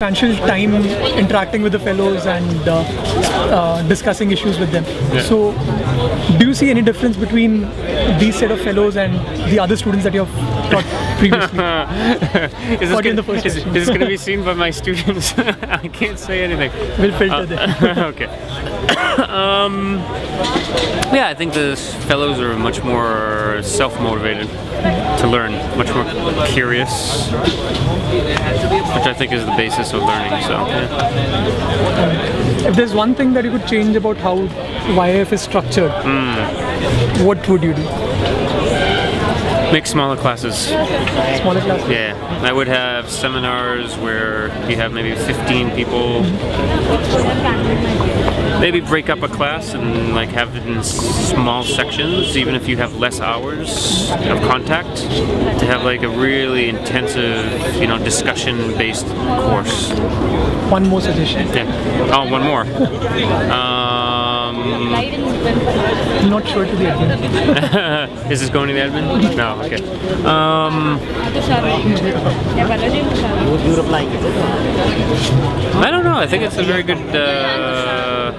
substantial time interacting with the fellows and uh, uh, discussing issues with them. Yeah. So, do you see any difference between these set of fellows and the other students that you have taught previously? is this gonna, is, is this gonna be seen by my students? I can't say anything. We'll filter Uh, okay. um, yeah, I think the fellows are much more self-motivated to learn, much more curious, which I think is the basis of learning. So, yeah. If there's one thing that you could change about how YF is structured, Hmm. what would you do? Make smaller classes. Smaller classes? Yeah, I would have seminars where you have maybe 15 people. Maybe break up a class and like have it in small sections, even if you have less hours of contact, to have like a really intensive, you know, discussion-based course. One more suggestion. Yeah. Oh, one more. Um, Not sure to the admin. is this going to the admin? No. Okay. Um, I don't know. I think it's a very good, uh,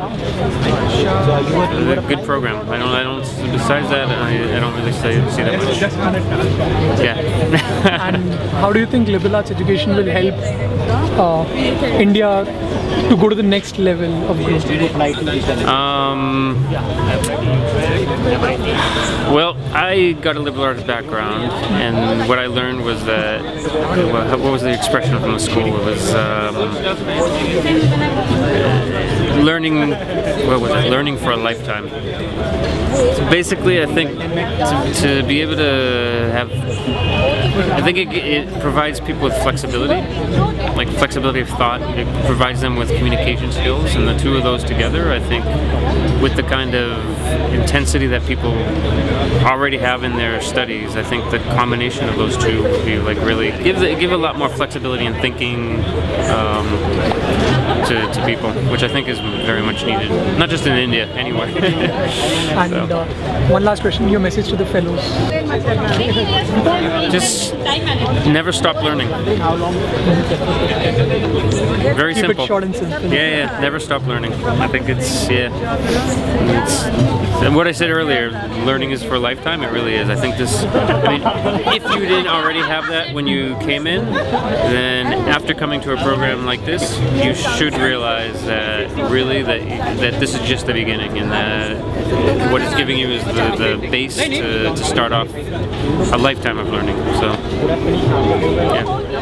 a good program. I don't. I don't. Besides that, I, I don't really see, see that much. Just on it. Yeah. And how do you think liberal arts education will help uh, India to go to the next level of growth? Um, well, I got a liberal arts background, and what I learned was that what was the expression from the school? It was um, learning. What was it? Learning for a lifetime. So basically, I think to, to be able to have, I think it, it provides people with flexibility, like flexibility of thought. It provides them with communication skills, and the two of those together, I think, with the kind of intensity that people already have in their studies, I think the combination of those two would be like really give the, give a lot more flexibility in thinking um, to, to people, which I think is very much needed, not just in India, anywhere. And uh, one last question, your message to the fellows. Just never stop learning. Very Keep simple. it short and simple. Yeah, yeah, never stop learning. I think it's yeah. It's, and what I said earlier, learning is for a lifetime. It really is. I think this. I mean, if you didn't already have that when you came in, then after coming to a program like this, you should realize that really that that this is just the beginning, and that what it's giving you is the, the base to, to start off a lifetime of learning. So, yeah.